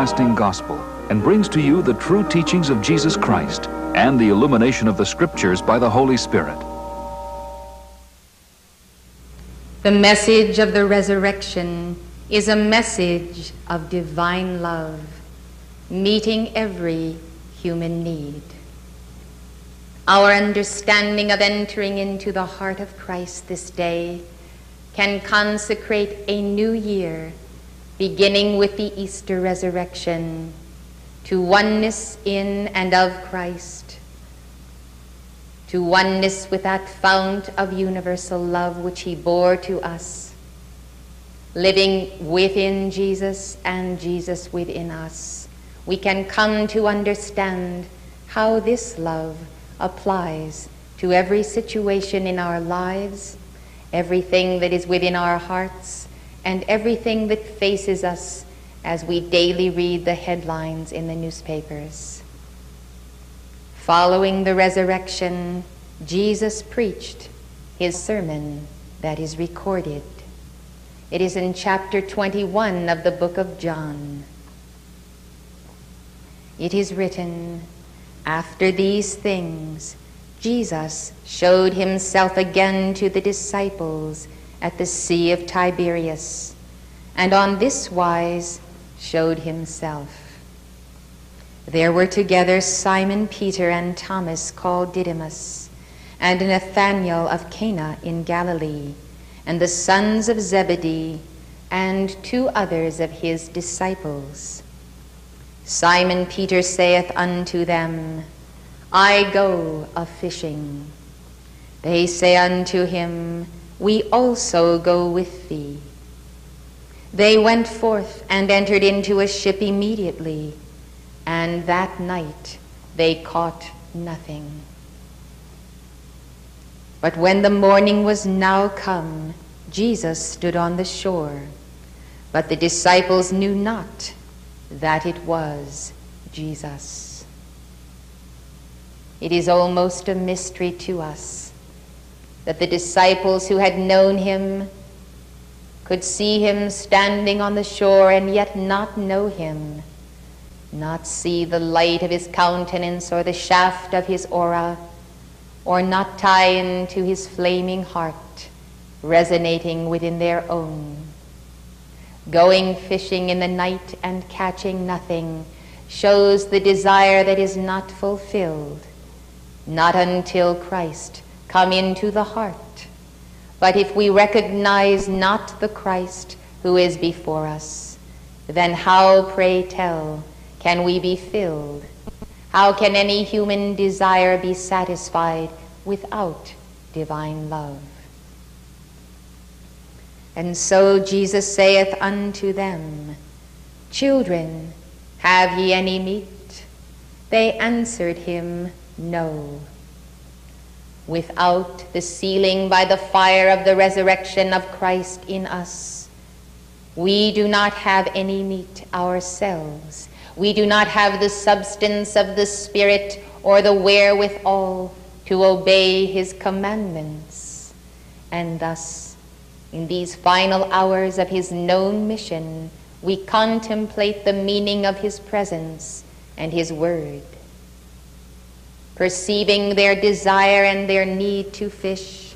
everlasting gospel and brings to you the true teachings of Jesus Christ and the illumination of the scriptures by the Holy Spirit. The message of the resurrection is a message of divine love, meeting every human need. Our understanding of entering into the heart of Christ this day can consecrate a new year, beginning with the Easter resurrection, to oneness in and of Christ, to oneness with that fount of universal love which he bore to us, living within Jesus and Jesus within us. We can come to understand how this love applies to every situation in our lives, everything that is within our hearts, and everything that faces us as we daily read the headlines in the newspapers. Following the resurrection, Jesus preached his sermon that is recorded. It is in chapter 21 of the book of John. It is written, after these things, Jesus showed himself again to the disciples at the Sea of Tiberias, and on this wise showed himself. There were together Simon Peter and Thomas called Didymus, and Nathanael of Cana in Galilee, and the sons of Zebedee, and two others of his disciples. Simon Peter saith unto them, I go a fishing. They say unto him, We also go with thee. They went forth and entered into a ship immediately, and that night they caught nothing. But when the morning was now come, Jesus stood on the shore, but the disciples knew not that it was Jesus. It is almost a mystery to us that the disciples who had known him could see him standing on the shore and yet not know him, not see the light of his countenance or the shaft of his aura, or not tie into his flaming heart, resonating within their own. Going fishing in the night and catching nothing shows the desire that is not fulfilled, not until Christ come into the heart. But if we recognize not the Christ who is before us, then how, pray tell, can we be filled? How can any human desire be satisfied without divine love? And so Jesus saith unto them, Children, have ye any meat? They answered him, No. Without the sealing by the fire of the resurrection of Christ in us, we do not have any meat ourselves. We do not have the substance of the Spirit or the wherewithal to obey his commandments. And thus, in these final hours of his known mission, we contemplate the meaning of his presence and his word. Perceiving their desire and their need to fish,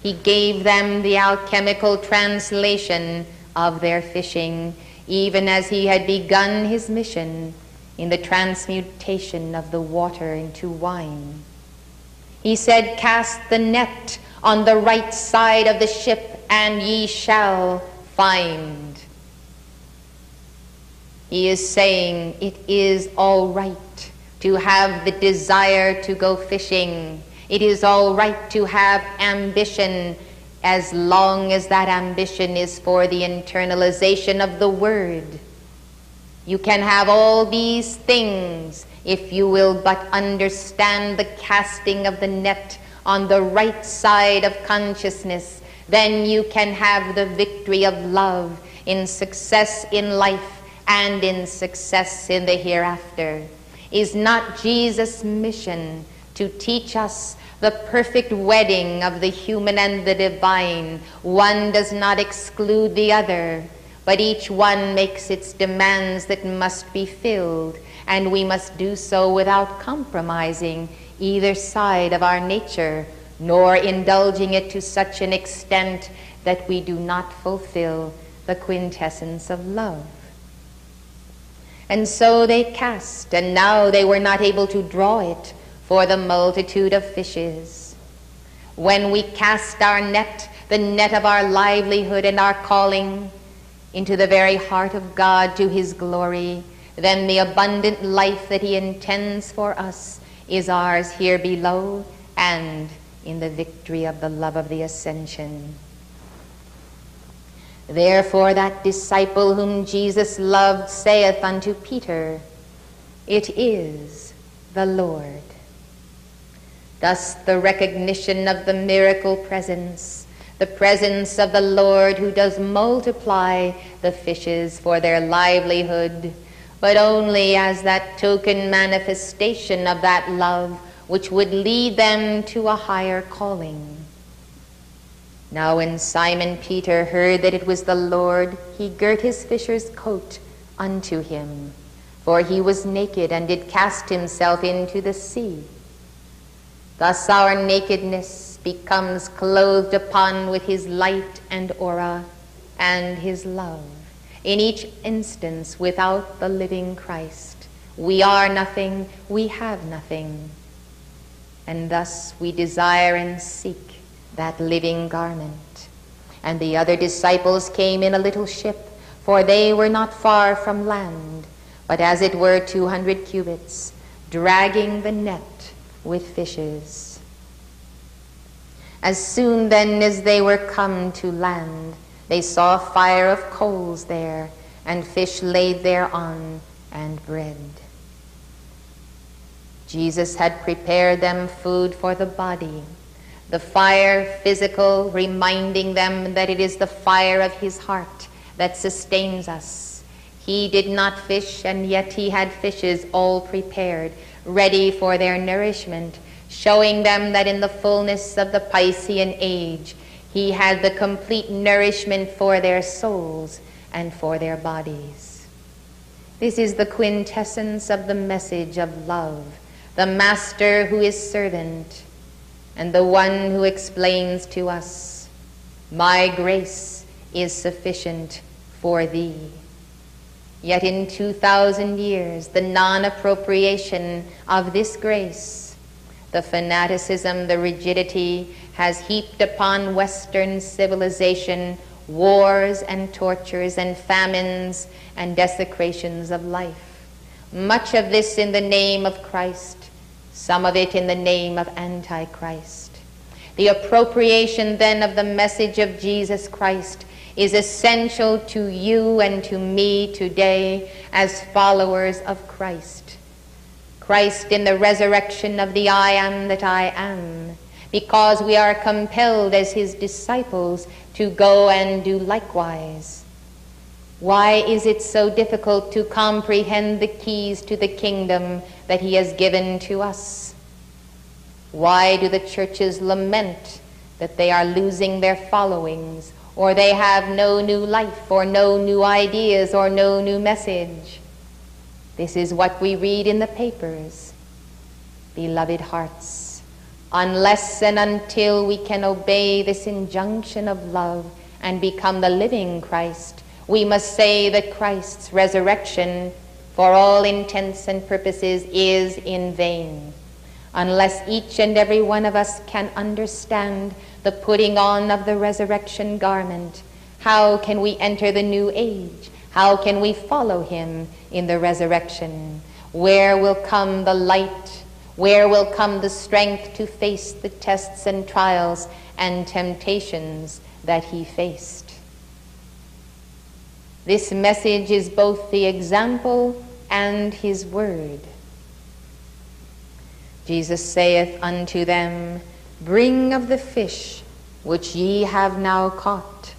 he gave them the alchemical translation of their fishing, even as he had begun his mission in the transmutation of the water into wine. He said, Cast the net on the right side of the ship and ye shall find. He is saying it is all right to have the desire to go fishing. It is all right to have ambition as long as that ambition is for the internalization of the word. You can have all these things if you will but understand the casting of the net on the right side of consciousness then you can have the victory of love in success in life and in success in the hereafter. Is not Jesus' mission to teach us the perfect wedding of the human and the divine? One does not exclude the other, but each one makes its demands that must be filled, and we must do so without compromising either side of our nature, nor indulging it to such an extent that we do not fulfill the quintessence of love. And so they cast, and now they were not able to draw it for the multitude of fishes. When we cast our net, the net of our livelihood and our calling, into the very heart of God to his glory, then the abundant life that he intends for us is ours here below and in the victory of the love of the ascension. Therefore, that disciple whom Jesus loved saith unto Peter, It is the Lord. Thus, the recognition of the miracle presence, the presence of the Lord who does multiply the fishes for their livelihood, but only as that token manifestation of that love which would lead them to a higher calling. Now, when Simon Peter heard that it was the Lord, he girt his fisher's coat unto him, for he was naked and did cast himself into the sea. Thus our nakedness becomes clothed upon with his light and aura and his love. In each instance, without the living Christ, we are nothing, we have nothing. And thus we desire and seek that living garment. And the other disciples came in a little ship, for they were not far from land, but as it were two hundred cubits, dragging the net with fishes. As soon then as they were come to land, they saw a fire of coals there, and fish laid thereon, and bread. Jesus had prepared them food for the body the fire physical, reminding them that it is the fire of his heart that sustains us. He did not fish, and yet he had fishes all prepared, ready for their nourishment, showing them that in the fullness of the Piscean age, he had the complete nourishment for their souls and for their bodies. This is the quintessence of the message of love, the master who is servant and the one who explains to us, My grace is sufficient for thee. Yet in 2,000 years, the non appropriation of this grace, the fanaticism, the rigidity, has heaped upon Western civilization wars and tortures and famines and desecrations of life. Much of this in the name of Christ some of it in the name of Antichrist. The appropriation then of the message of Jesus Christ is essential to you and to me today as followers of Christ. Christ in the resurrection of the I am that I am, because we are compelled as his disciples to go and do likewise. Why is it so difficult to comprehend the keys to the kingdom that he has given to us? Why do the churches lament that they are losing their followings, or they have no new life, or no new ideas, or no new message? This is what we read in the papers. Beloved hearts, unless and until we can obey this injunction of love and become the living Christ, we must say that Christ's resurrection for all intents and purposes is in vain unless each and every one of us can understand the putting on of the resurrection garment. How can we enter the new age? How can we follow him in the resurrection? Where will come the light? Where will come the strength to face the tests and trials and temptations that he faced? This message is both the example and his word. Jesus saith unto them, Bring of the fish which ye have now caught.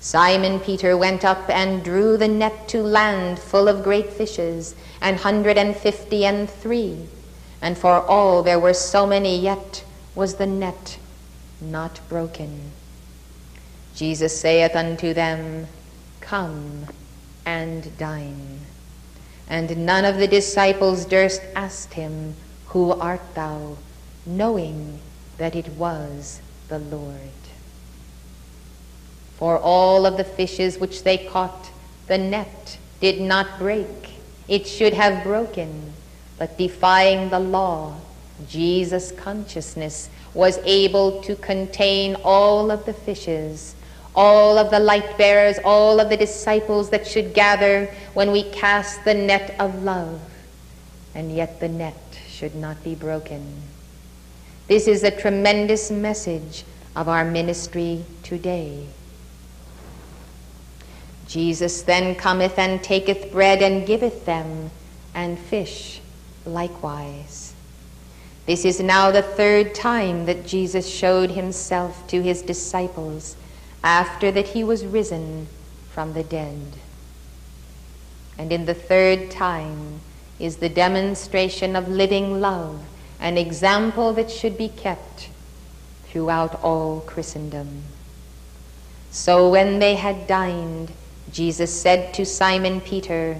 Simon Peter went up and drew the net to land full of great fishes, an hundred and fifty and three. And for all there were so many, yet was the net not broken. Jesus saith unto them, Come and dine. And none of the disciples durst ask him, Who art thou? knowing that it was the Lord. For all of the fishes which they caught, the net did not break. It should have broken, but defying the law, Jesus' consciousness was able to contain all of the fishes all of the light bearers, all of the disciples that should gather when we cast the net of love, and yet the net should not be broken. This is a tremendous message of our ministry today. Jesus then cometh and taketh bread and giveth them, and fish likewise. This is now the third time that Jesus showed himself to his disciples after that he was risen from the dead. And in the third time is the demonstration of living love, an example that should be kept throughout all Christendom. So when they had dined, Jesus said to Simon Peter,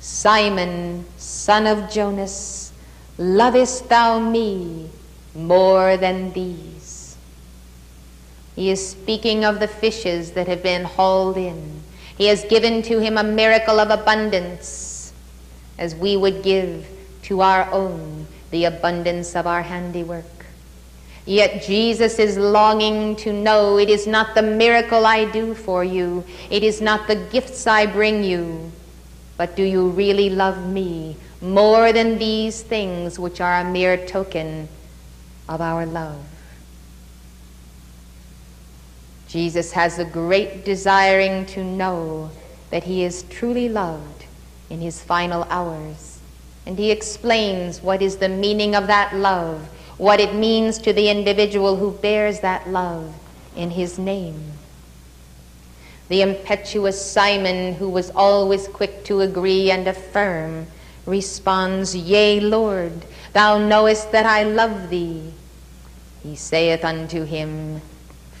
Simon, son of Jonas, lovest thou me more than these? He is speaking of the fishes that have been hauled in. He has given to him a miracle of abundance, as we would give to our own the abundance of our handiwork. Yet Jesus is longing to know it is not the miracle I do for you, it is not the gifts I bring you, but do you really love me more than these things which are a mere token of our love? Jesus has a great desiring to know that he is truly loved in his final hours. And he explains what is the meaning of that love, what it means to the individual who bears that love in his name. The impetuous Simon, who was always quick to agree and affirm, responds, Yea, Lord, thou knowest that I love thee. He saith unto him,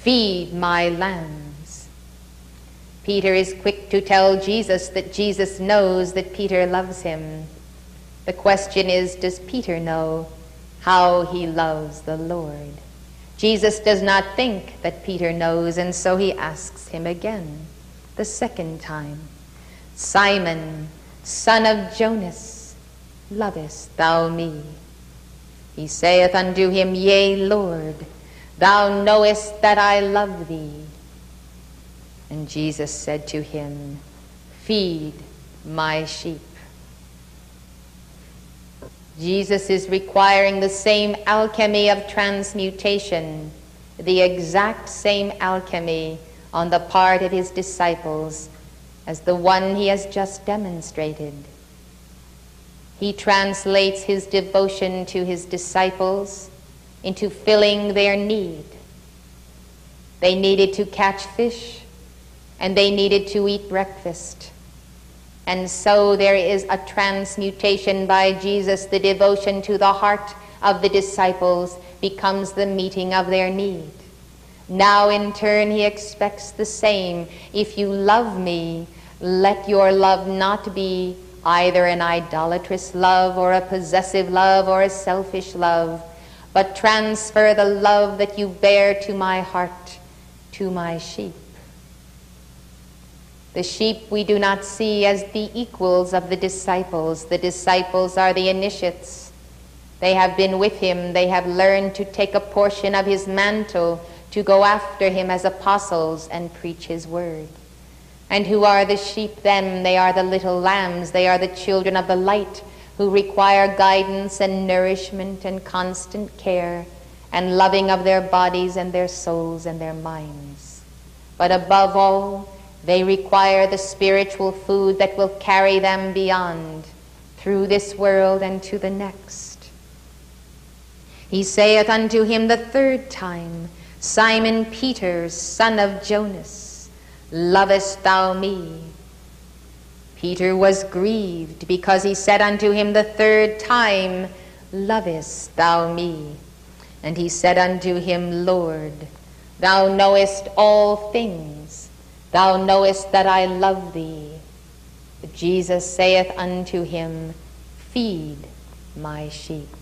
Feed my lambs. Peter is quick to tell Jesus that Jesus knows that Peter loves him. The question is Does Peter know how he loves the Lord? Jesus does not think that Peter knows, and so he asks him again, the second time Simon, son of Jonas, lovest thou me? He saith unto him, Yea, Lord. Thou knowest that I love thee. And Jesus said to him, Feed my sheep. Jesus is requiring the same alchemy of transmutation, the exact same alchemy on the part of his disciples as the one he has just demonstrated. He translates his devotion to his disciples into filling their need. They needed to catch fish and they needed to eat breakfast. And so there is a transmutation by Jesus. The devotion to the heart of the disciples becomes the meeting of their need. Now, in turn, he expects the same. If you love me, let your love not be either an idolatrous love or a possessive love or a selfish love but transfer the love that you bear to my heart to my sheep. The sheep we do not see as the equals of the disciples. The disciples are the initiates. They have been with him. They have learned to take a portion of his mantle to go after him as apostles and preach his word. And who are the sheep then? They are the little lambs. They are the children of the light who require guidance and nourishment and constant care and loving of their bodies and their souls and their minds. But above all, they require the spiritual food that will carry them beyond, through this world and to the next. He saith unto him the third time, Simon Peter, son of Jonas, lovest thou me? Peter was grieved because he said unto him the third time, Lovest thou me? And he said unto him, Lord, thou knowest all things. Thou knowest that I love thee. Jesus saith unto him, Feed my sheep.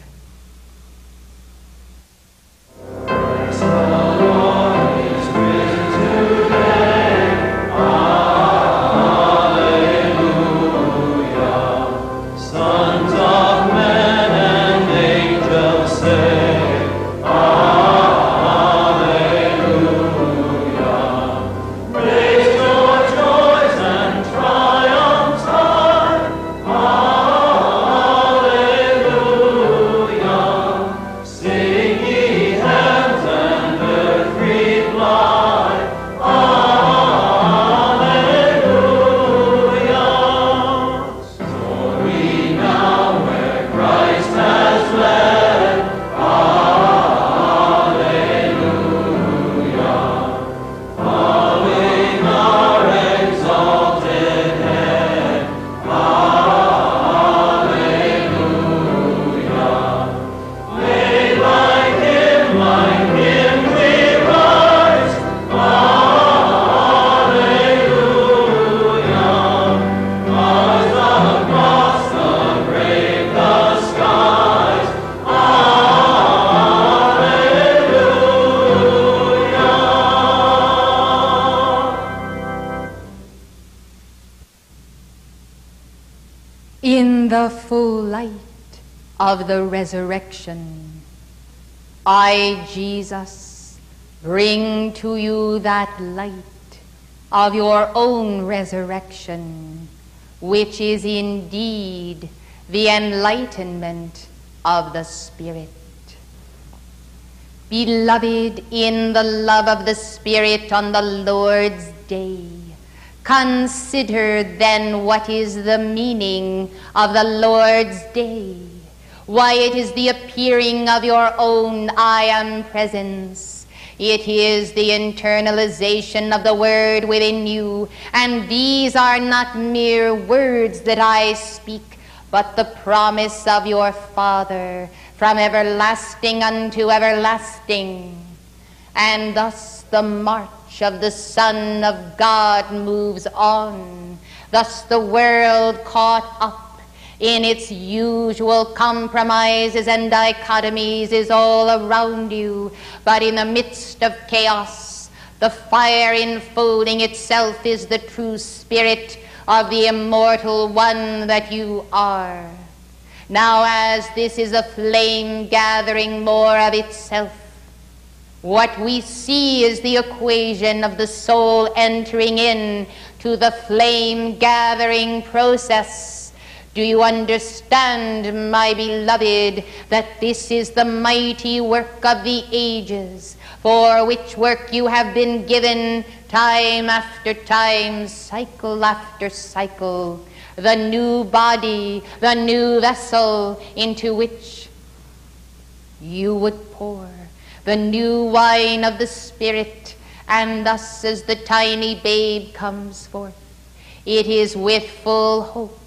That light of your own resurrection, which is indeed the enlightenment of the Spirit. Beloved, in the love of the Spirit on the Lord's day, consider then what is the meaning of the Lord's day why, it is the appearing of your own I am presence. It is the internalization of the word within you. And these are not mere words that I speak, but the promise of your Father from everlasting unto everlasting. And thus the march of the Son of God moves on. Thus the world caught up in its usual compromises and dichotomies is all around you, but in the midst of chaos, the fire enfolding itself is the true spirit of the immortal one that you are. Now, as this is a flame gathering more of itself, what we see is the equation of the soul entering in to the flame gathering process do you understand, my beloved, that this is the mighty work of the ages, for which work you have been given time after time, cycle after cycle, the new body, the new vessel into which you would pour. The new wine of the Spirit, and thus as the tiny babe comes forth, it is with full hope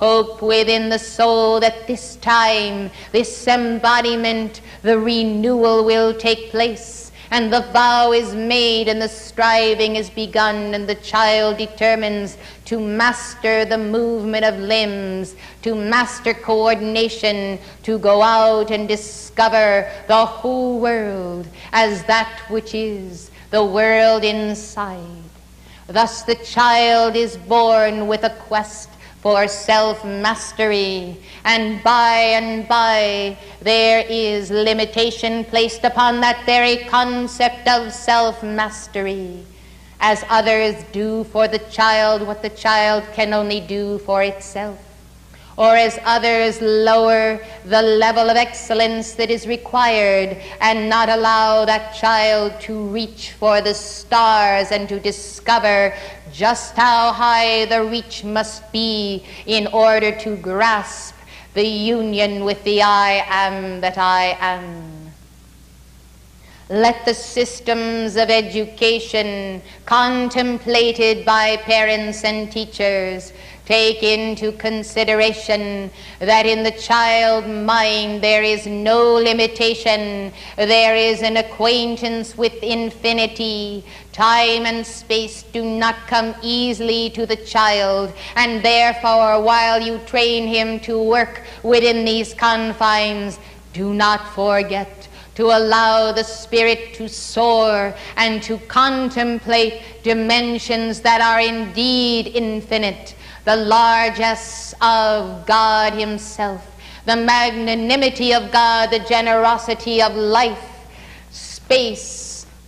Hope within the soul that this time, this embodiment, the renewal will take place. And the vow is made and the striving is begun, and the child determines to master the movement of limbs, to master coordination, to go out and discover the whole world as that which is the world inside. Thus the child is born with a quest for self mastery, and by and by there is limitation placed upon that very concept of self mastery, as others do for the child what the child can only do for itself or as others lower the level of excellence that is required and not allow that child to reach for the stars and to discover just how high the reach must be in order to grasp the union with the I am that I am. Let the systems of education contemplated by parents and teachers take into consideration that in the child mind there is no limitation, there is an acquaintance with infinity. Time and space do not come easily to the child, and therefore, while you train him to work within these confines, do not forget to allow the spirit to soar and to contemplate dimensions that are indeed infinite the largesse of God Himself, the magnanimity of God, the generosity of life, space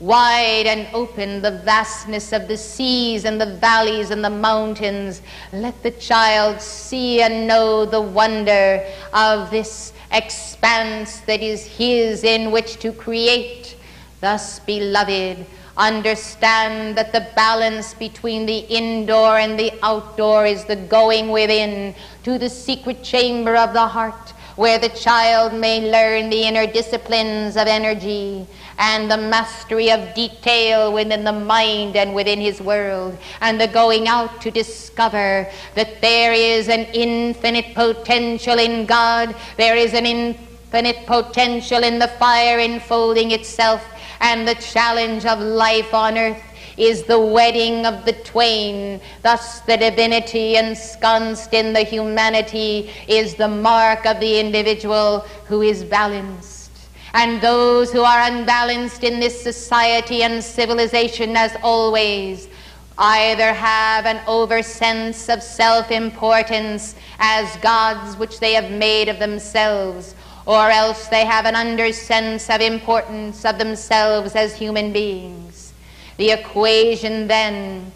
wide and open, the vastness of the seas and the valleys and the mountains. Let the child see and know the wonder of this expanse that is His in which to create. Thus, beloved, Understand that the balance between the indoor and the outdoor is the going within to the secret chamber of the heart, where the child may learn the inner disciplines of energy and the mastery of detail within the mind and within his world, and the going out to discover that there is an infinite potential in God, there is an infinite potential in the fire enfolding itself and the challenge of life on earth is the wedding of the twain. Thus, the divinity ensconced in the humanity is the mark of the individual who is balanced. And those who are unbalanced in this society and civilization, as always, either have an oversense of self importance as gods which they have made of themselves, or else they have an undersense of importance of themselves as human beings. The equation then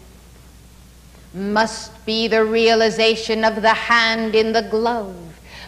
must be the realization of the hand in the glove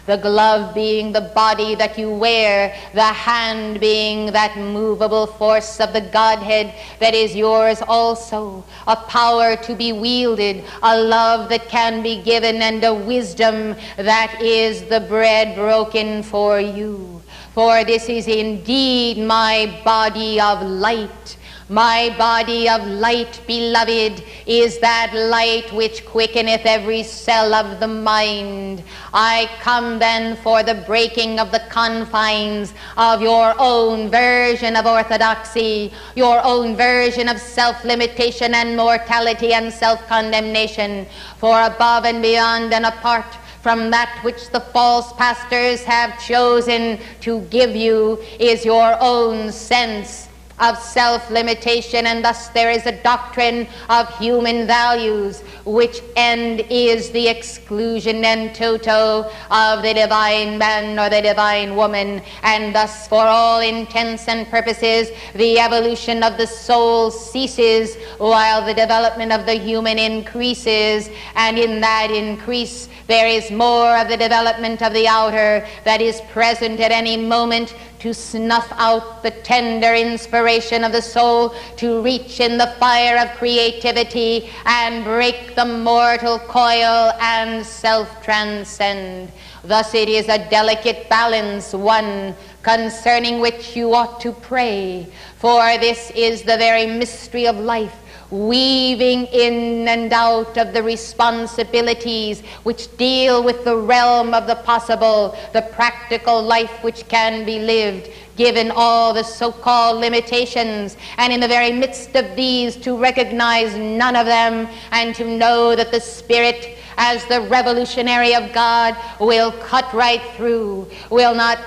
the glove being the body that you wear, the hand being that movable force of the Godhead that is yours also, a power to be wielded, a love that can be given, and a wisdom that is the bread broken for you. For this is indeed my body of light my body of light, beloved, is that light which quickeneth every cell of the mind. I come then for the breaking of the confines of your own version of orthodoxy, your own version of self-limitation and mortality and self-condemnation. For above and beyond and apart from that which the false pastors have chosen to give you is your own sense of self-limitation and thus there is a doctrine of human values which end is the exclusion and toto of the divine man or the divine woman and thus for all intents and purposes the evolution of the soul ceases while the development of the human increases and in that increase there is more of the development of the outer that is present at any moment to snuff out the tender inspiration of the soul, to reach in the fire of creativity and break the mortal coil and self transcend. Thus, it is a delicate balance, one concerning which you ought to pray, for this is the very mystery of life weaving in and out of the responsibilities which deal with the realm of the possible, the practical life which can be lived, given all the so-called limitations, and in the very midst of these to recognize none of them and to know that the Spirit as the revolutionary of God will cut right through, will not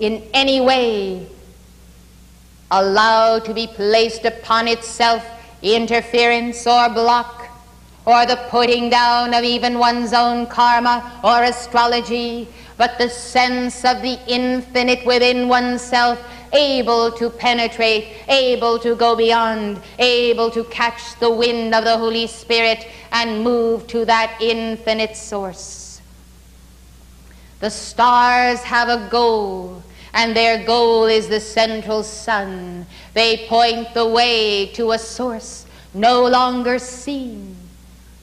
in any way allow to be placed upon itself interference or block, or the putting down of even one's own karma or astrology, but the sense of the infinite within oneself, able to penetrate, able to go beyond, able to catch the wind of the Holy Spirit and move to that infinite source. The stars have a goal and their goal is the central sun. They point the way to a source no longer seen,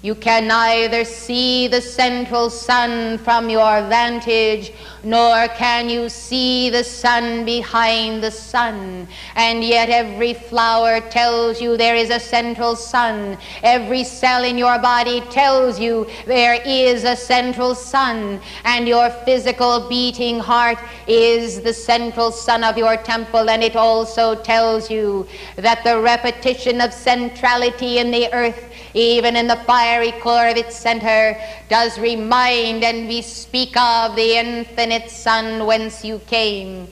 You can neither see the central sun from your vantage, nor can you see the sun behind the sun. And yet every flower tells you there is a central sun. Every cell in your body tells you there is a central sun. And your physical beating heart is the central sun of your temple. And it also tells you that the repetition of centrality in the earth even in the fiery core of its center, does remind and bespeak of the infinite Its sun whence you came.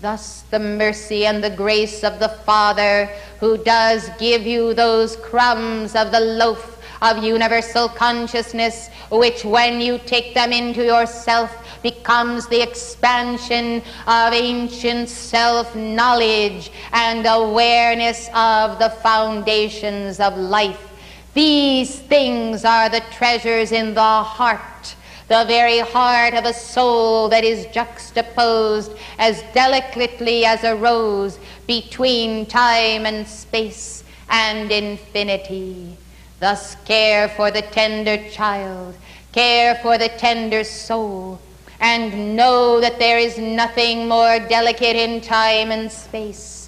Thus, the mercy and the grace of the Father, who does give you those crumbs of the loaf of universal consciousness, which, when you take them into yourself, becomes the expansion of ancient self knowledge and awareness of the foundations of life these things are the treasures in the heart, the very heart of a soul that is juxtaposed as delicately as a rose between time and space and infinity. Thus, care for the tender child, care for the tender soul, and know that there is nothing more delicate in time and space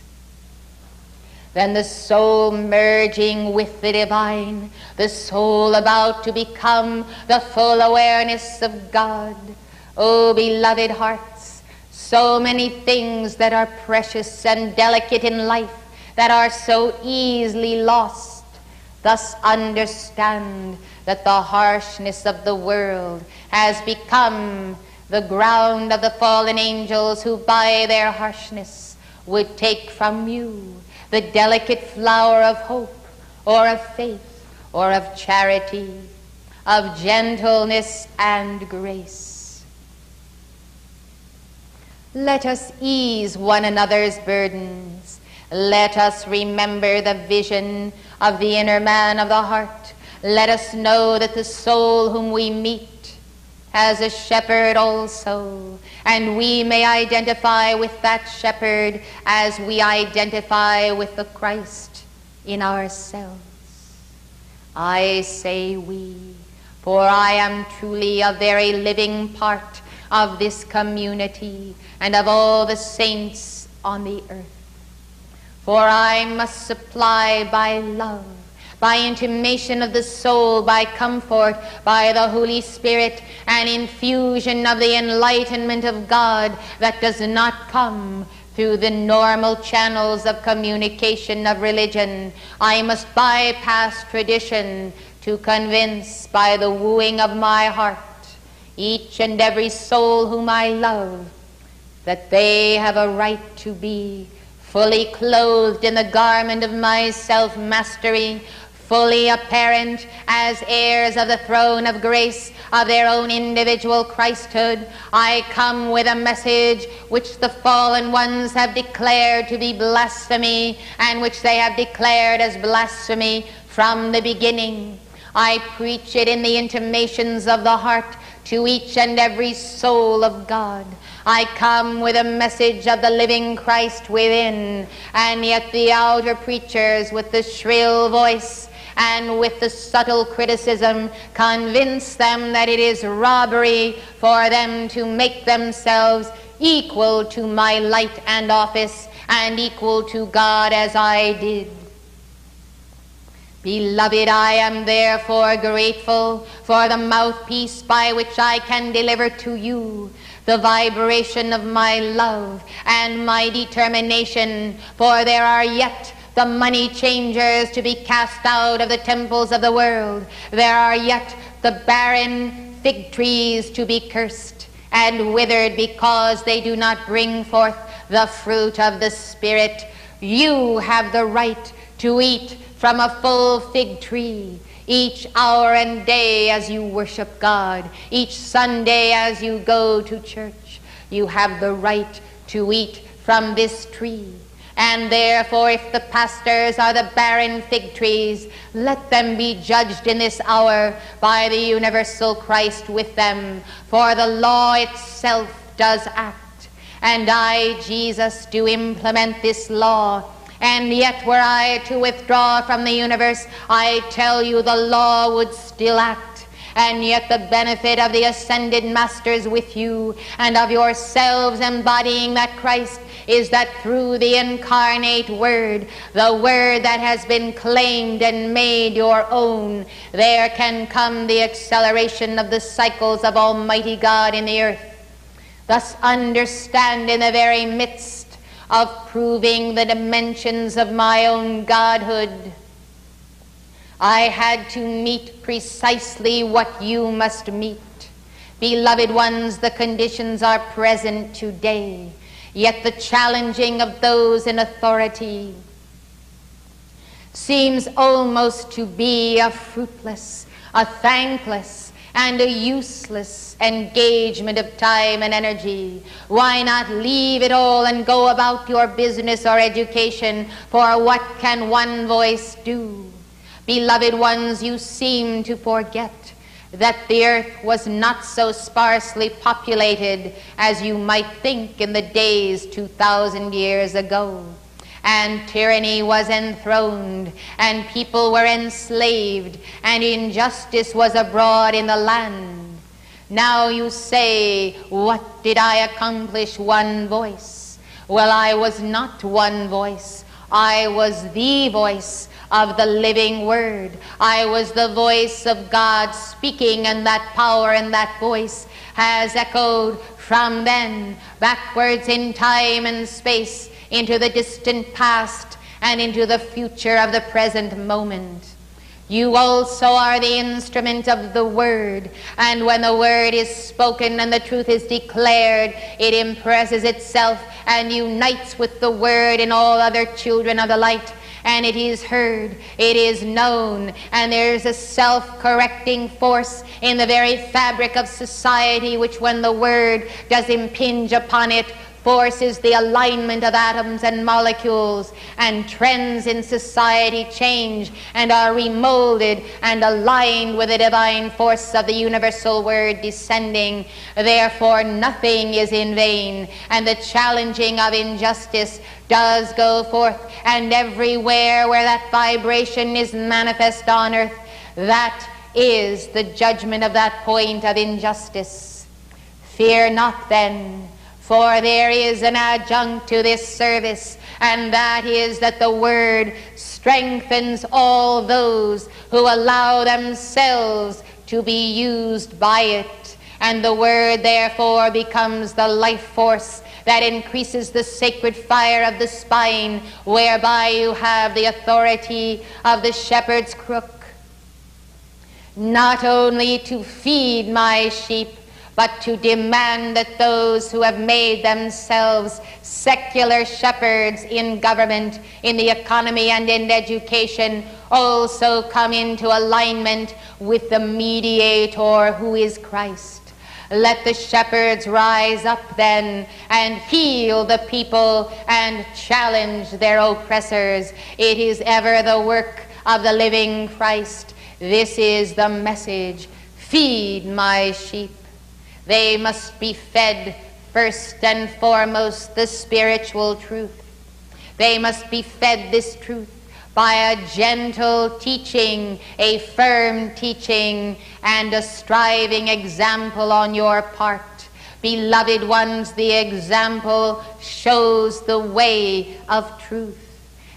than the soul merging with the divine, the soul about to become the full awareness of God. Oh, beloved hearts, so many things that are precious and delicate in life that are so easily lost. Thus understand that the harshness of the world has become the ground of the fallen angels who by their harshness would take from you the delicate flower of hope or of faith or of charity, of gentleness and grace. Let us ease one another's burdens. Let us remember the vision of the inner man of the heart. Let us know that the soul whom we meet has a shepherd also, and we may identify with that shepherd as we identify with the Christ in ourselves. I say we, for I am truly a very living part of this community and of all the saints on the earth. For I must supply by love by intimation of the soul, by comfort, by the Holy Spirit, an infusion of the enlightenment of God that does not come through the normal channels of communication of religion. I must bypass tradition to convince by the wooing of my heart each and every soul whom I love that they have a right to be fully clothed in the garment of my self mastery, fully apparent as heirs of the throne of grace of their own individual Christhood, I come with a message which the fallen ones have declared to be blasphemy and which they have declared as blasphemy from the beginning. I preach it in the intimations of the heart to each and every soul of God. I come with a message of the living Christ within, and yet the outer preachers with the shrill voice and with the subtle criticism convince them that it is robbery for them to make themselves equal to my light and office and equal to God as I did. Beloved, I am therefore grateful for the mouthpiece by which I can deliver to you the vibration of my love and my determination, for there are yet the money changers to be cast out of the temples of the world. There are yet the barren fig trees to be cursed and withered because they do not bring forth the fruit of the Spirit. You have the right to eat from a full fig tree each hour and day as you worship God, each Sunday as you go to church. You have the right to eat from this tree. And therefore, if the pastors are the barren fig trees, let them be judged in this hour by the universal Christ with them. For the law itself does act. And I, Jesus, do implement this law And yet, were I to withdraw from the universe, I tell you the law would still act. And yet, the benefit of the ascended masters with you and of yourselves embodying that Christ is that through the incarnate Word, the Word that has been claimed and made your own, there can come the acceleration of the cycles of Almighty God in the earth. Thus, understand in the very midst of proving the dimensions of my own Godhood, I had to meet precisely what you must meet. Beloved ones, the conditions are present today. Yet the challenging of those in authority seems almost to be a fruitless, a thankless, and a useless engagement of time and energy. Why not leave it all and go about your business or education? For what can one voice do? Beloved ones, you seem to forget that the earth was not so sparsely populated as you might think in the days 2,000 years ago. And tyranny was enthroned, and people were enslaved, and injustice was abroad in the land. Now you say, What did I accomplish? One voice. Well, I was not one voice. I was the voice of the living word. I was the voice of God speaking, and that power and that voice has echoed from then backwards in time and space into the distant past and into the future of the present moment. You also are the instrument of the word, and when the word is spoken and the truth is declared, it impresses itself and unites with the word in all other children of the light and it is heard, it is known, and there's a self correcting force in the very fabric of society which, when the word does impinge upon it, forces the alignment of atoms and molecules, and trends in society change and are remolded and aligned with the divine force of the universal word descending. Therefore, nothing is in vain, and the challenging of injustice does go forth, and everywhere where that vibration is manifest on earth, that is the judgment of that point of injustice. Fear not then for there is an adjunct to this service, and that is that the Word strengthens all those who allow themselves to be used by it. And the Word, therefore, becomes the life force that increases the sacred fire of the spine, whereby you have the authority of the shepherd's crook. Not only to feed my sheep, but to demand that those who have made themselves secular shepherds in government, in the economy, and in education also come into alignment with the mediator who is Christ. Let the shepherds rise up then and heal the people and challenge their oppressors. It is ever the work of the living Christ. This is the message. Feed my sheep. They must be fed first and foremost the spiritual truth. They must be fed this truth by a gentle teaching, a firm teaching, and a striving example on your part. Beloved ones, the example shows the way of truth.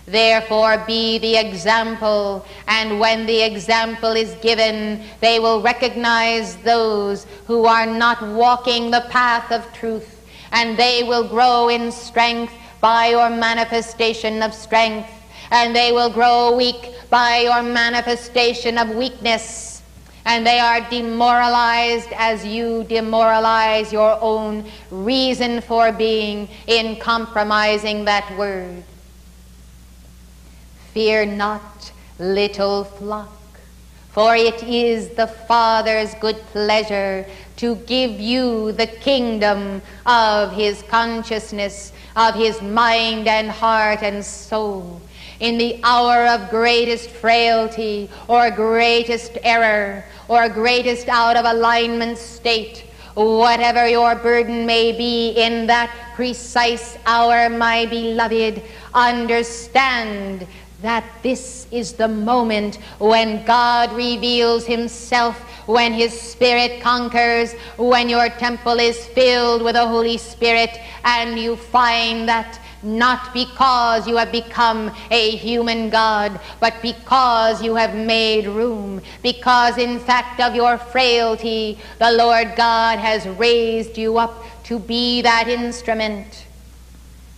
Therefore, be the example, and when the example is given, they will recognize those who are not walking the path of truth, and they will grow in strength by your manifestation of strength, and they will grow weak by your manifestation of weakness. And they are demoralized as you demoralize your own reason for being in compromising that word. Fear not, little flock, for it is the Father's good pleasure to give you the kingdom of his consciousness, of his mind and heart and soul. In the hour of greatest frailty or greatest error or greatest out of alignment state, whatever your burden may be in that precise hour, my beloved, understand that this is the moment when God reveals himself, when his spirit conquers, when your temple is filled with the Holy Spirit, and you find that not because you have become a human God, but because you have made room, because in fact of your frailty, the Lord God has raised you up to be that instrument.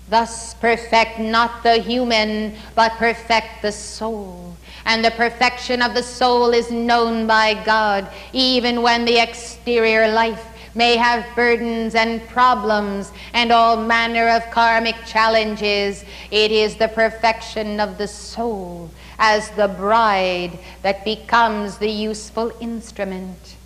Thus perfect not the human, but perfect the soul. And the perfection of the soul is known by God, even when the exterior life may have burdens and problems and all manner of karmic challenges. It is the perfection of the soul as the bride that becomes the useful instrument.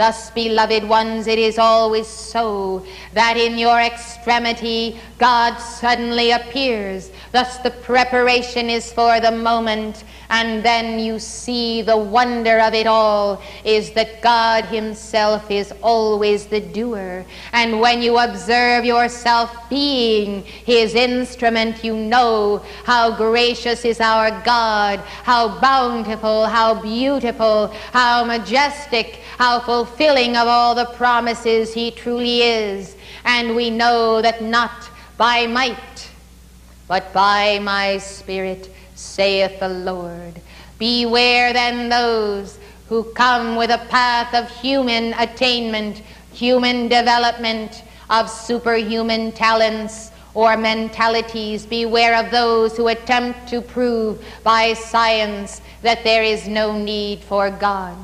Thus, beloved ones, it is always so that in your extremity God suddenly appears. Thus, the preparation is for the moment, and then you see the wonder of it all is that God Himself is always the doer. And when you observe yourself being His instrument, you know how gracious is our God, how bountiful, how beautiful, how majestic, how fulfilling of all the promises He truly is. And we know that not by might, but by my Spirit, saith the Lord. Beware then those who come with a path of human attainment, human development, of superhuman talents or mentalities. Beware of those who attempt to prove by science that there is no need for God.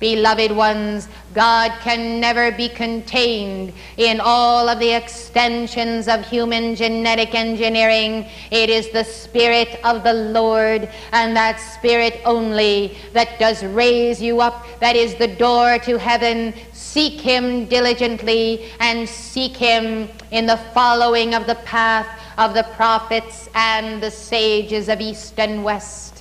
Beloved ones, God can never be contained in all of the extensions of human genetic engineering. It is the Spirit of the Lord, and that Spirit only, that does raise you up, that is the door to heaven. Seek Him diligently, and seek Him in the following of the path of the prophets and the sages of East and West.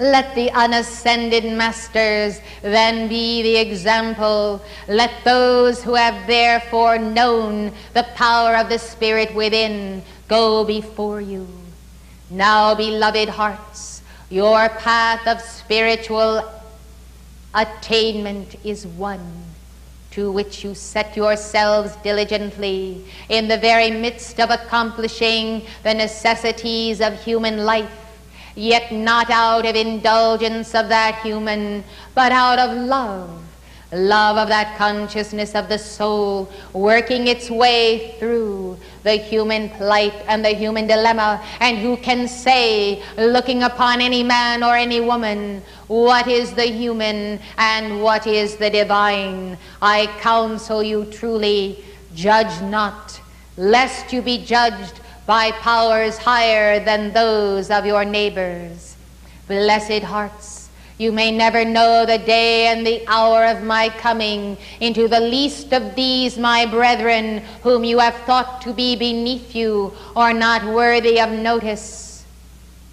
Let the unascended masters then be the example. Let those who have therefore known the power of the Spirit within go before you. Now, beloved hearts, your path of spiritual attainment is one to which you set yourselves diligently in the very midst of accomplishing the necessities of human life yet not out of indulgence of that human, but out of love. Love of that consciousness of the soul working its way through the human plight and the human dilemma. And who can say, looking upon any man or any woman, what is the human and what is the divine? I counsel you truly, judge not, lest you be judged by powers higher than those of your neighbors. Blessed hearts, you may never know the day and the hour of my coming into the least of these my brethren, whom you have thought to be beneath you or not worthy of notice.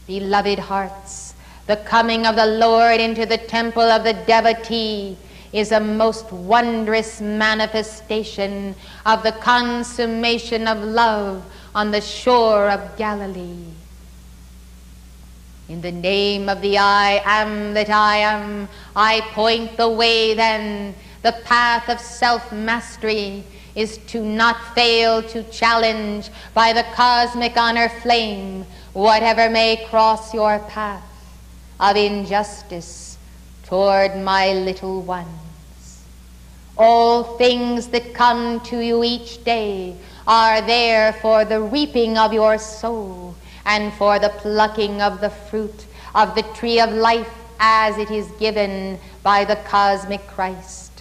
Beloved hearts, the coming of the Lord into the temple of the devotee is a most wondrous manifestation of the consummation of love on the shore of Galilee. In the name of the I am that I am, I point the way then. The path of self mastery is to not fail to challenge by the cosmic honor flame whatever may cross your path of injustice toward my little ones. All things that come to you each day are there for the reaping of your soul and for the plucking of the fruit of the tree of life as it is given by the cosmic Christ.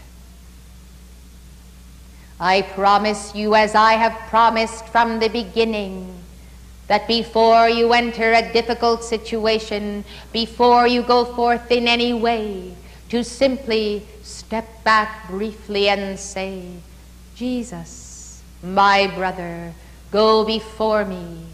I promise you, as I have promised from the beginning, that before you enter a difficult situation, before you go forth in any way, to simply step back briefly and say, Jesus, my brother, go before me.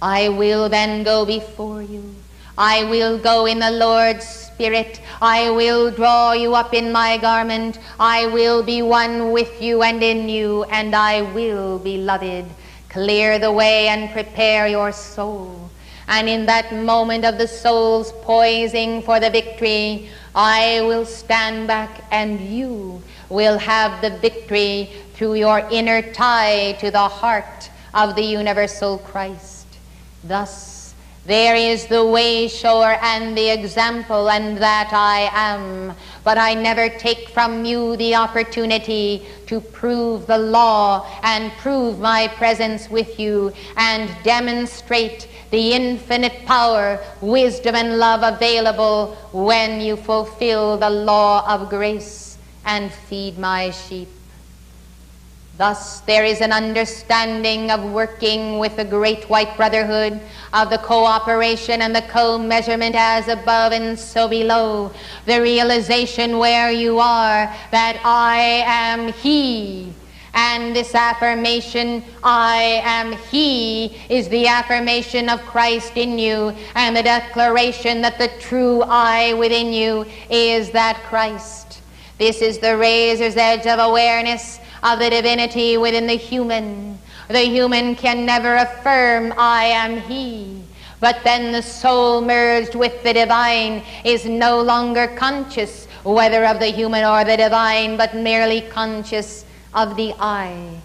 I will then go before you. I will go in the Lord's Spirit. I will draw you up in my garment. I will be one with you and in you, and I will, beloved, clear the way and prepare your soul. And in that moment of the soul's poising for the victory, I will stand back and you will have the victory through your inner tie to the heart of the universal Christ. Thus, there is the way shower and the example, and that I am. But I never take from you the opportunity to prove the law and prove my presence with you and demonstrate the infinite power, wisdom, and love available when you fulfill the law of grace and feed my sheep. Thus, there is an understanding of working with the great white brotherhood, of the cooperation and the co measurement as above and so below. The realization where you are that I am He. And this affirmation, I am He, is the affirmation of Christ in you, and the declaration that the true I within you is that Christ. This is the razor's edge of awareness of the divinity within the human. The human can never affirm, I am He. But then the soul merged with the divine is no longer conscious, whether of the human or the divine, but merely conscious of the I.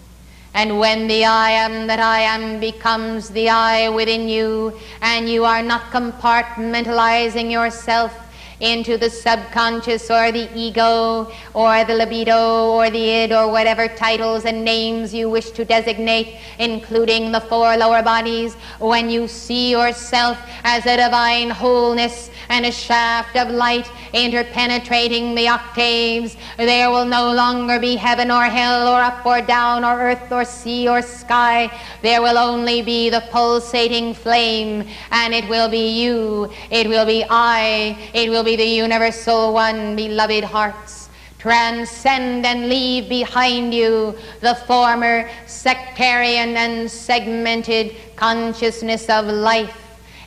And when the I am that I am becomes the I within you, and you are not compartmentalizing yourself into the subconscious or the ego or the libido or the id or whatever titles and names you wish to designate, including the four lower bodies, when you see yourself as a divine wholeness and a shaft of light interpenetrating the octaves, there will no longer be heaven or hell or up or down or earth or sea or sky. There will only be the pulsating flame, and it will be you, it will be I, it will be be the universal one, beloved hearts. Transcend and leave behind you the former sectarian and segmented consciousness of life.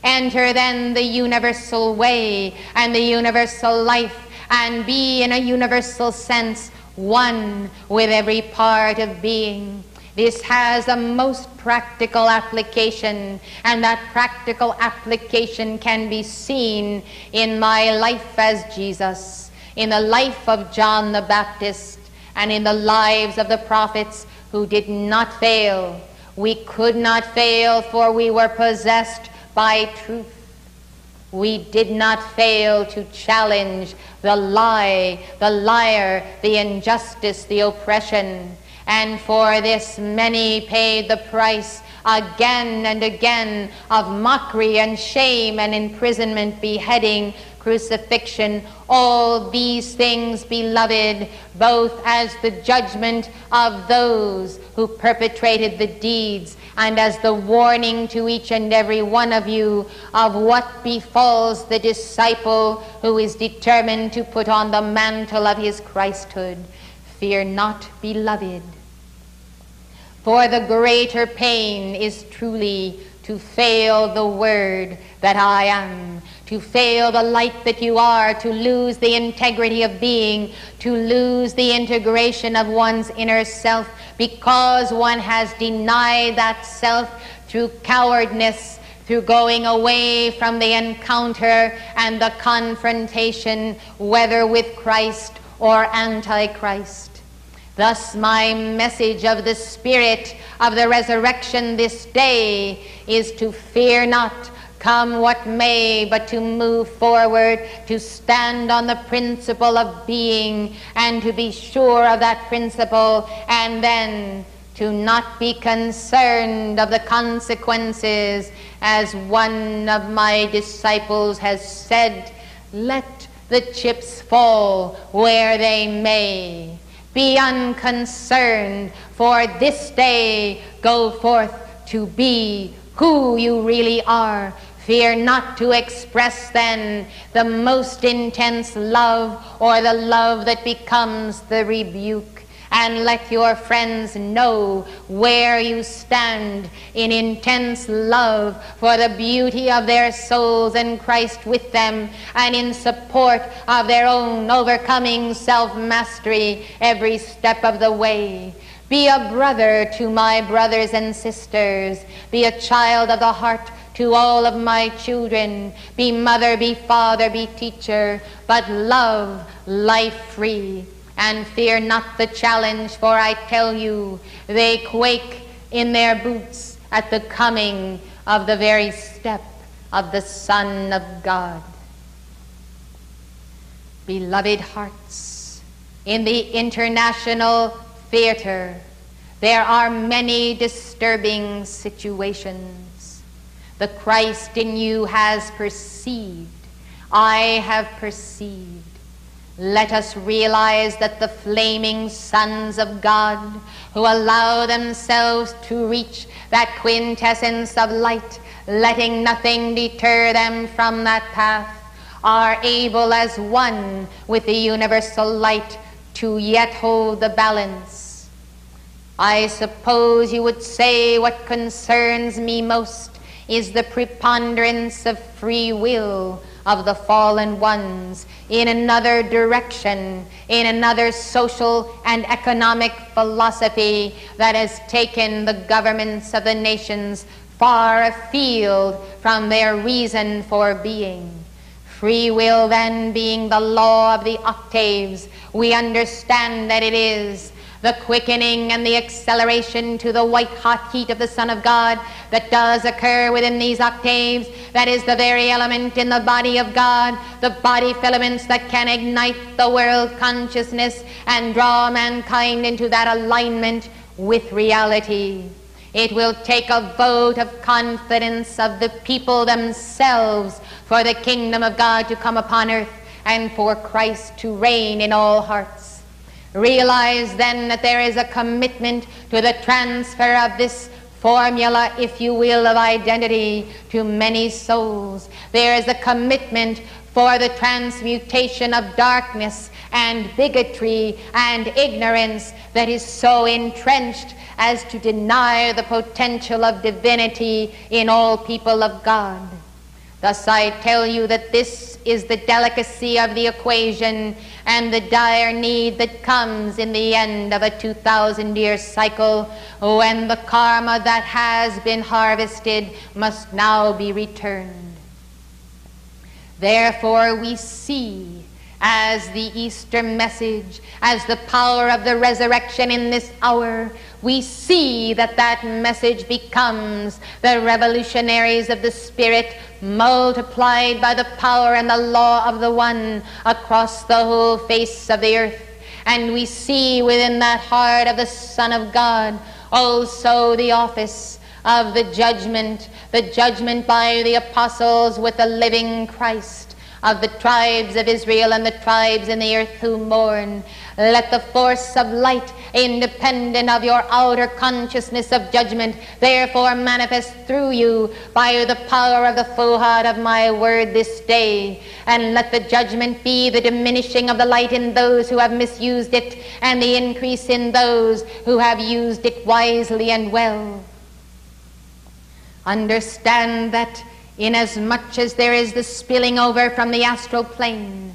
Enter then the universal way and the universal life and be in a universal sense one with every part of being. This has a most practical application, and that practical application can be seen in my life as Jesus, in the life of John the Baptist, and in the lives of the prophets who did not fail. We could not fail, for we were possessed by truth. We did not fail to challenge the lie, the liar, the injustice, the oppression. And for this many paid the price again and again of mockery and shame and imprisonment, beheading, crucifixion, all these things, beloved, both as the judgment of those who perpetrated the deeds and as the warning to each and every one of you of what befalls the disciple who is determined to put on the mantle of his Christhood. Fear not, beloved. For the greater pain is truly to fail the word that I am, to fail the light that you are, to lose the integrity of being, to lose the integration of one's inner self because one has denied that self through cowardness, through going away from the encounter and the confrontation, whether with Christ or Antichrist. Thus, my message of the Spirit of the resurrection this day is to fear not, come what may, but to move forward, to stand on the principle of being, and to be sure of that principle, and then to not be concerned of the consequences, as one of my disciples has said, let the chips fall where they may. Be unconcerned, for this day go forth to be who you really are. Fear not to express then the most intense love or the love that becomes the rebuke and let your friends know where you stand in intense love for the beauty of their souls and Christ with them, and in support of their own overcoming self mastery every step of the way. Be a brother to my brothers and sisters. Be a child of the heart to all of my children. Be mother, be father, be teacher, but love life free. And fear not the challenge, for I tell you, they quake in their boots at the coming of the very step of the Son of God. Beloved hearts, in the international theater, there are many disturbing situations. The Christ in you has perceived, I have perceived. Let us realize that the flaming sons of God who allow themselves to reach that quintessence of light, letting nothing deter them from that path, are able as one with the universal light to yet hold the balance. I suppose you would say what concerns me most is the preponderance of free will of the fallen ones in another direction, in another social and economic philosophy that has taken the governments of the nations far afield from their reason for being. Free will, then, being the law of the octaves, we understand that it is the quickening and the acceleration to the white hot heat of the Son of God that does occur within these octaves. That is the very element in the body of God, the body filaments that can ignite the world consciousness and draw mankind into that alignment with reality. It will take a vote of confidence of the people themselves for the kingdom of God to come upon earth and for Christ to reign in all hearts. Realize then that there is a commitment to the transfer of this formula, if you will, of identity to many souls. There is a commitment for the transmutation of darkness and bigotry and ignorance that is so entrenched as to deny the potential of divinity in all people of God. Thus I tell you that this is the delicacy of the equation and the dire need that comes in the end of a 2,000 year cycle when the karma that has been harvested must now be returned. Therefore we see as the Easter message, as the power of the resurrection in this hour, we see that that message becomes the revolutionaries of the Spirit multiplied by the power and the law of the one across the whole face of the earth. And we see within that heart of the Son of God also the office of the judgment, the judgment by the apostles with the living Christ of the tribes of Israel and the tribes in the earth who mourn. Let the force of light, independent of your outer consciousness of judgment, therefore manifest through you by the power of the full of my word this day. And let the judgment be the diminishing of the light in those who have misused it, and the increase in those who have used it wisely and well. Understand that inasmuch as there is the spilling over from the astral plane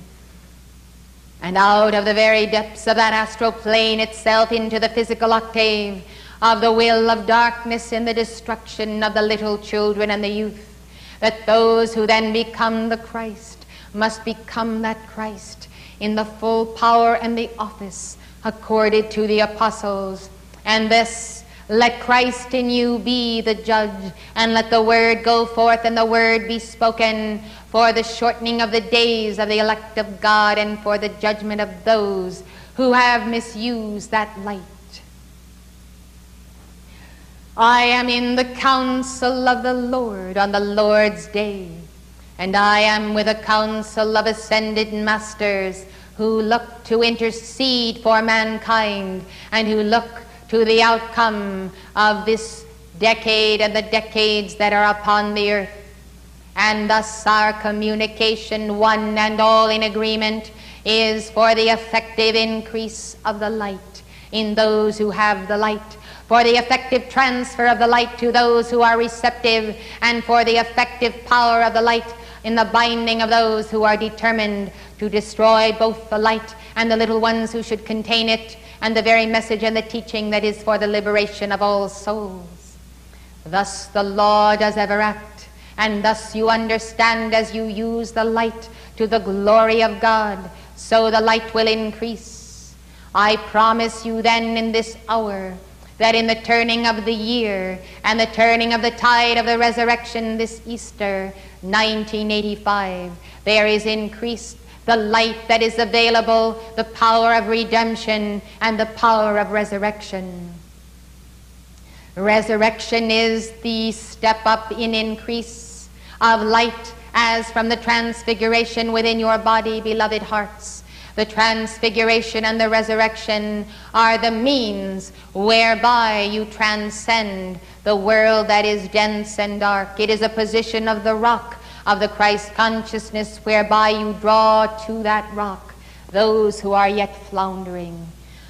and out of the very depths of that astral plane itself into the physical octave of the will of darkness in the destruction of the little children and the youth, that those who then become the Christ must become that Christ in the full power and the office accorded to the apostles. And this let Christ in you be the judge, and let the word go forth and the word be spoken for the shortening of the days of the elect of God and for the judgment of those who have misused that light. I am in the council of the Lord on the Lord's day, and I am with a council of ascended masters who look to intercede for mankind and who look to the outcome of this decade and the decades that are upon the earth. And thus our communication, one and all in agreement, is for the effective increase of the light in those who have the light, for the effective transfer of the light to those who are receptive, and for the effective power of the light in the binding of those who are determined to destroy both the light and the little ones who should contain it, and the very message and the teaching that is for the liberation of all souls. Thus the law does ever act, and thus you understand as you use the light to the glory of God, so the light will increase. I promise you then in this hour that in the turning of the year and the turning of the tide of the resurrection this Easter 1985, there is increased the light that is available, the power of redemption, and the power of resurrection. Resurrection is the step up in increase of light as from the transfiguration within your body, beloved hearts the transfiguration and the resurrection are the means whereby you transcend the world that is dense and dark. It is a position of the rock of the Christ consciousness whereby you draw to that rock those who are yet floundering.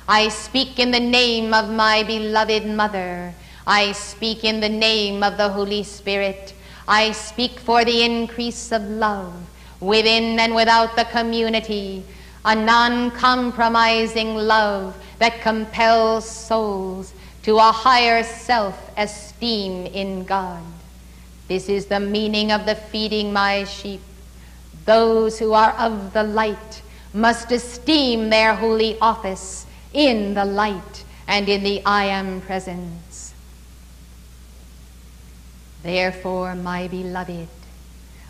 I speak in the name of my beloved mother. I speak in the name of the Holy Spirit. I speak for the increase of love within and without the community a non-compromising love that compels souls to a higher self-esteem in God. This is the meaning of the feeding my sheep. Those who are of the light must esteem their holy office in the light and in the I am presence. Therefore, my beloved,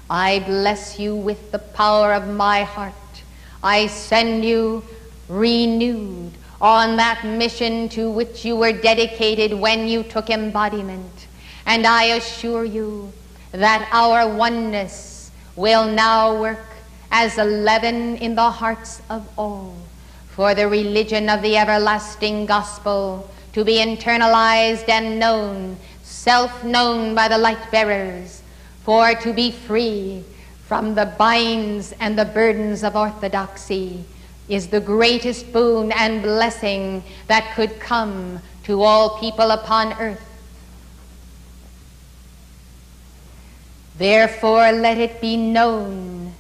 I bless you with the power of my heart I send you renewed on that mission to which you were dedicated when you took embodiment. And I assure you that our oneness will now work as a leaven in the hearts of all for the religion of the everlasting gospel to be internalized and known, self-known by the light bearers, for to be free from the binds and the burdens of orthodoxy is the greatest boon and blessing that could come to all people upon earth. Therefore, let it be known,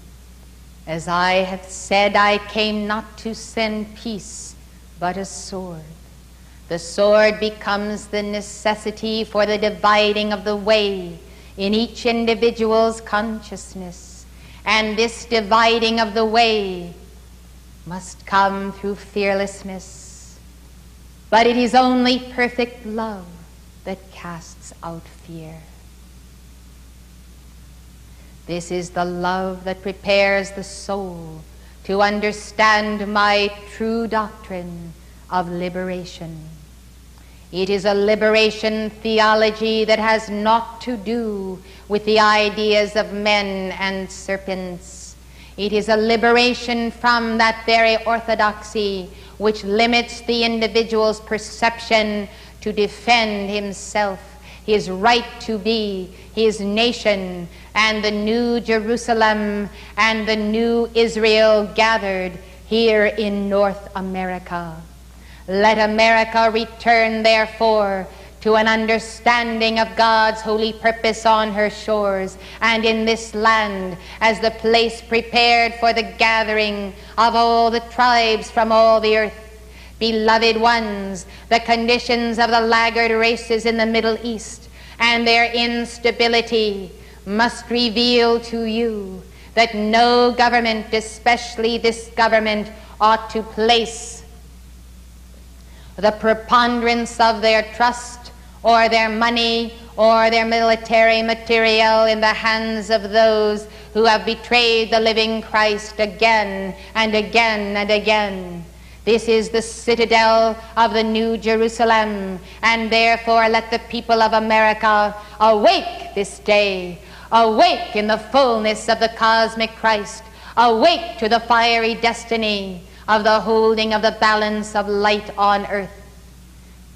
as I have said, I came not to send peace, but a sword. The sword becomes the necessity for the dividing of the way in each individual's consciousness. And this dividing of the way must come through fearlessness. But it is only perfect love that casts out fear. This is the love that prepares the soul to understand my true doctrine of liberation. It is a liberation theology that has naught to do with the ideas of men and serpents. It is a liberation from that very orthodoxy which limits the individual's perception to defend himself, his right to be, his nation, and the new Jerusalem and the new Israel gathered here in North America. Let America return, therefore, to an understanding of God's holy purpose on her shores and in this land as the place prepared for the gathering of all the tribes from all the earth. Beloved ones, the conditions of the laggard races in the Middle East and their instability must reveal to you that no government, especially this government, ought to place the preponderance of their trust or their money or their military material in the hands of those who have betrayed the living Christ again and again and again. This is the citadel of the New Jerusalem, and therefore let the people of America awake this day, awake in the fullness of the cosmic Christ, awake to the fiery destiny of the holding of the balance of light on earth.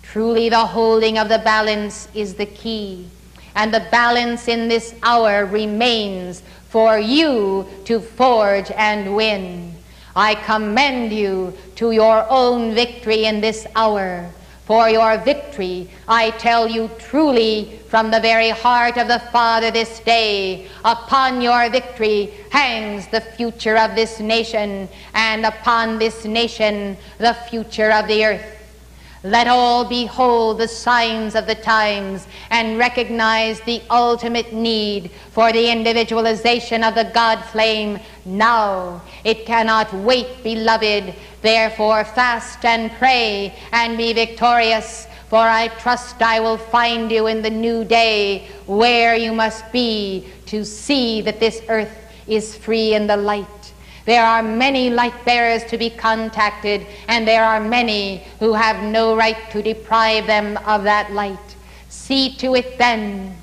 Truly, the holding of the balance is the key, and the balance in this hour remains for you to forge and win. I commend you to your own victory in this hour, for your victory. I tell you truly from the very heart of the Father this day, upon your victory hangs the future of this nation, and upon this nation the future of the earth. Let all behold the signs of the times and recognize the ultimate need for the individualization of the God flame now. It cannot wait, beloved. Therefore, fast and pray and be victorious. For I trust I will find you in the new day where you must be to see that this earth is free in the light. There are many light bearers to be contacted, and there are many who have no right to deprive them of that light. See to it then.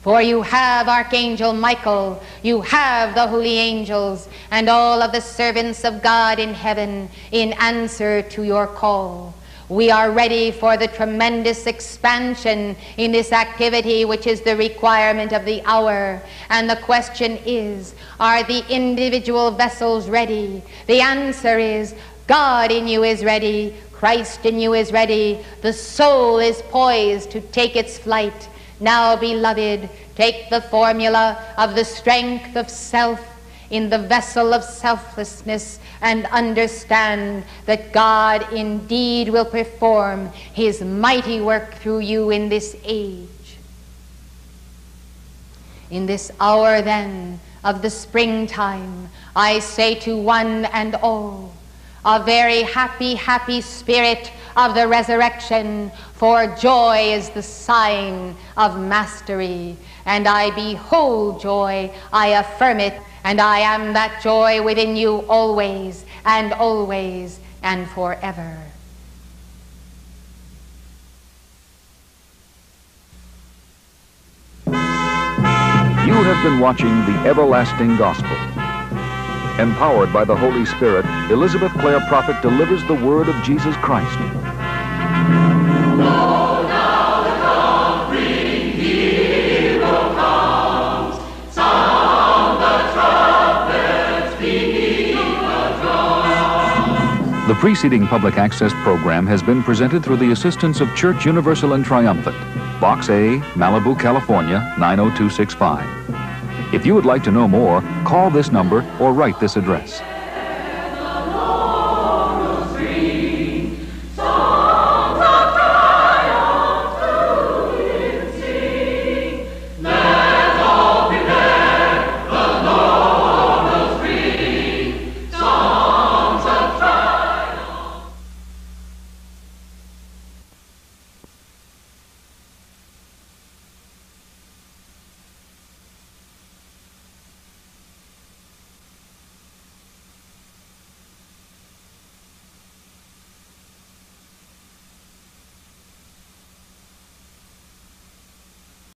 For you have Archangel Michael, you have the holy angels, and all of the servants of God in heaven in answer to your call. We are ready for the tremendous expansion in this activity, which is the requirement of the hour. And the question is are the individual vessels ready? The answer is God in you is ready, Christ in you is ready, the soul is poised to take its flight. Now, beloved, take the formula of the strength of self in the vessel of selflessness and understand that God indeed will perform his mighty work through you in this age. In this hour, then, of the springtime, I say to one and all, a very happy, happy spirit of the resurrection, for joy is the sign of mastery. And I behold joy, I affirm it and I am that joy within you always and always and forever. You have been watching The Everlasting Gospel. Empowered by the Holy Spirit, Elizabeth Clare Prophet delivers the word of Jesus Christ. The preceding public access program has been presented through the assistance of Church Universal and Triumphant, Box A, Malibu, California, 90265. If you would like to know more, call this number or write this address.